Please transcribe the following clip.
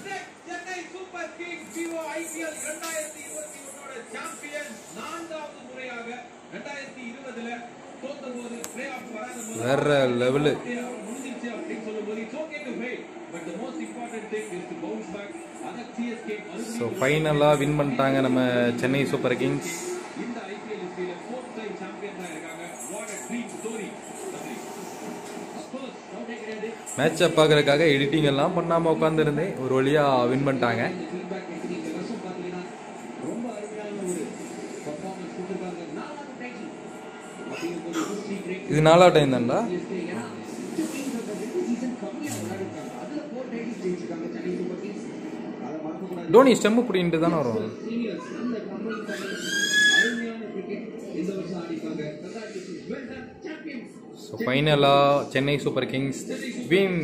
Chennai super Kings IPL இரண்டாயிரத்தி இருபத்தி ஒன்னோட சாம்பியன் நான்காவது முறையாக இரண்டாயிரத்தி இருபதுல தோத்த போது பிளே ஆஃப் வராத போது வேற லெவலு முடிஞ்சிருச்சு அப்படின்னு. அதை ஸோ ஃபைனலாக வின் பண்ணிட்டாங்க நம்ம சென்னை சூப்பர் கிங்ஸ் இந்த ஐபிஎல் ஹிஸ்டரியில ஃபோர்த் டைம் சாம்பியன் இருக்காங்க what a dream story of course டவுட்டே கிடையாது மேட்சை பார்க்கறதுக்காக எடிட்டிங் எல்லாம் பண்ணாமல் உட்காந்துருந்தேன் ஒரு வழியாக வின் பண்ணிட்டாங்க. இது நாலாவது டைம் தான்டா. தோனி ஸ்டெம்மு பிடின்ட்டு தானே வரும். அருமையான கிரிக்கெட் இந்த வருஷம் ஆடிப்பாங்க ஸோ ஃபைனலாக சென்னை சூப்பர் கிங்ஸ் வின்